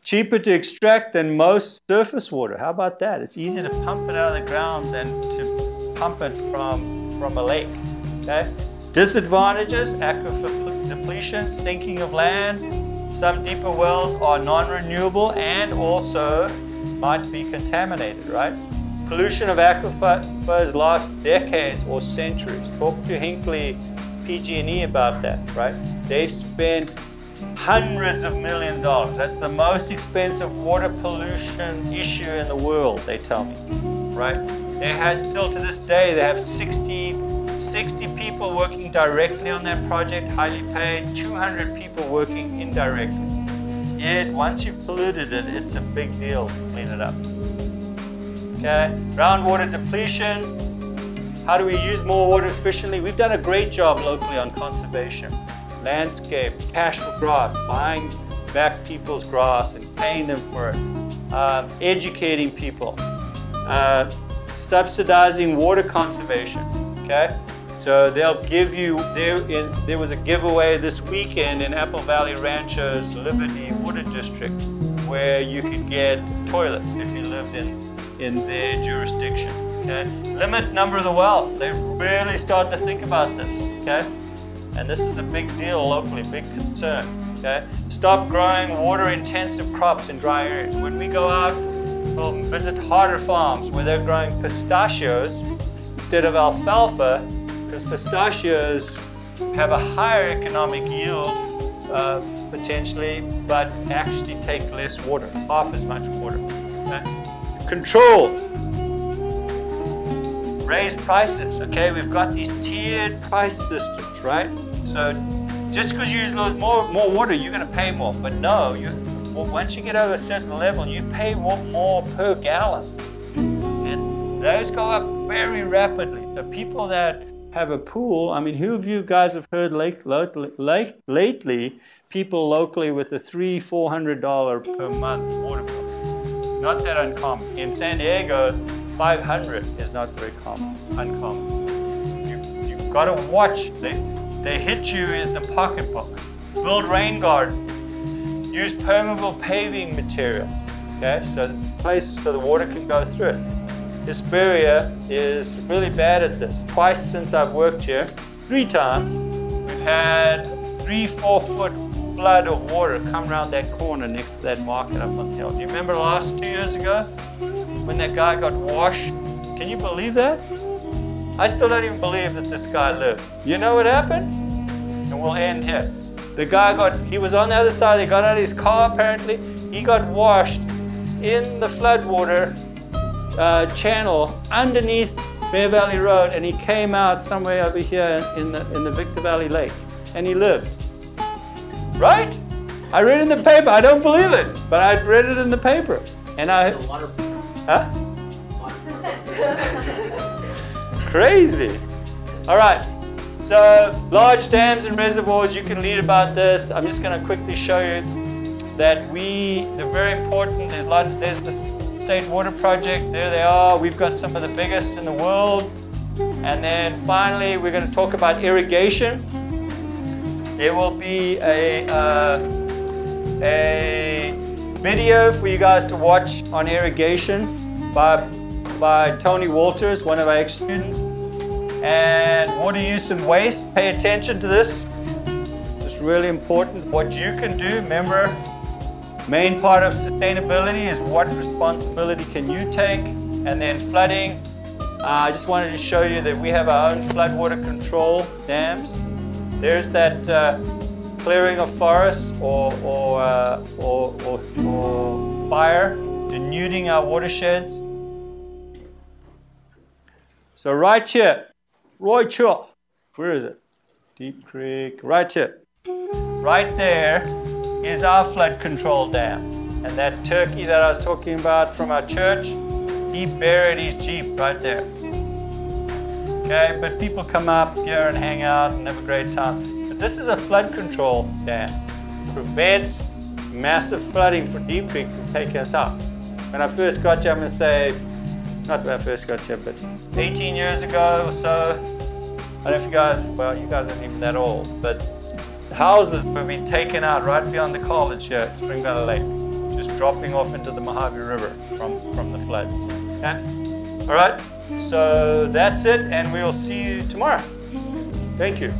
[SPEAKER 1] Cheaper to extract than most surface water. How about that? It's easier to pump it out of the ground than to pump it from, from a lake. Okay? Disadvantages, aquifer depletion, sinking of land, some deeper wells are non-renewable and also might be contaminated, right? Pollution of aquifers last decades or centuries. Talk to Hinkley PG&E about that, right? They've spent hundreds of million dollars. That's the most expensive water pollution issue in the world, they tell me, right? They have still to this day, they have 60 60 people working directly on that project, highly paid, 200 people working indirectly. Yet, once you've polluted it, it's a big deal to clean it up. Okay, groundwater depletion. How do we use more water efficiently? We've done a great job locally on conservation. Landscape, cash for grass, buying back people's grass and paying them for it. Uh, educating people. Uh, subsidizing water conservation. Okay, so they'll give you, there, in, there was a giveaway this weekend in Apple Valley Rancho's Liberty Water District where you could get toilets if you lived in, in their jurisdiction. Okay? Limit number of the wells. They really start to think about this. Okay? And this is a big deal locally, big concern. Okay? Stop growing water intensive crops in dry areas. When we go out, we'll visit harder farms where they're growing pistachios instead of alfalfa because pistachios have a higher economic yield uh, potentially, but actually take less water, half as much water. Okay? Control. Raise prices. Okay, we've got these tiered price systems, right? So just because you use more, more water, you're going to pay more. But no, you, once you get over a certain level, you pay more, more per gallon. And those go up very rapidly. So people that have a pool. I mean, who of you guys have heard late, lately people locally with a three, four hundred dollar per month water bill? Not that uncommon. In San Diego, five hundred is not very common, uncommon. You, you've got to watch. They, they hit you in the pocketbook. Build rain garden. Use permeable paving material. Okay, so the place so the water can go through it. Hesperia is really bad at this. Twice since I've worked here, three times, we've had three, four foot flood of water come around that corner next to that market up on the hill. Do you remember last two years ago when that guy got washed? Can you believe that? I still don't even believe that this guy lived. You know what happened? And we'll end here. The guy got, he was on the other side, he got out of his car apparently, he got washed in the floodwater uh, channel underneath Bear Valley Road and he came out somewhere over here in the, in the Victor Valley Lake and he lived. Right? I read in the paper. I don't believe it, but I read it in the paper. And I. Huh? Crazy. All right. So, large dams and reservoirs, you can read about this. I'm just going to quickly show you that we, they're very important. There's lots, there's this State Water Project. There they are. We've got some of the biggest in the world. And then finally, we're going to talk about irrigation. There will be a, uh, a video for you guys to watch on irrigation by, by Tony Walters, one of our ex-students. And water use and waste, pay attention to this. It's really important what you can do. Remember, Main part of sustainability is what responsibility can you take? And then flooding. Uh, I just wanted to show you that we have our own floodwater control dams. There's that uh, clearing of forests or, or, uh, or, or, or fire, denuding our watersheds. So right here, Roy Cho, where is it? Deep Creek, right here. Right there is our flood control dam. And that turkey that I was talking about from our church, he buried his Jeep right there. Okay, but people come up here and hang out and have a great time. This is a flood control dam. Prevents massive flooding for Deep Creek to take us out. When I first got here, I'm to say, not when I first got here, but 18 years ago or so, I don't know if you guys, well, you guys aren't even that old, but houses were being taken out right beyond the college here at Spring Valley Lake, just dropping off into the Mojave River from, from the floods. Okay? All right, so that's it, and we'll see you tomorrow. Thank you.